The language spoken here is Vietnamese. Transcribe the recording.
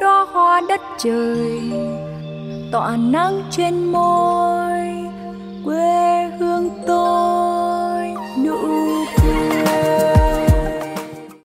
đó hoa đất trời tỏa nắng trên môi.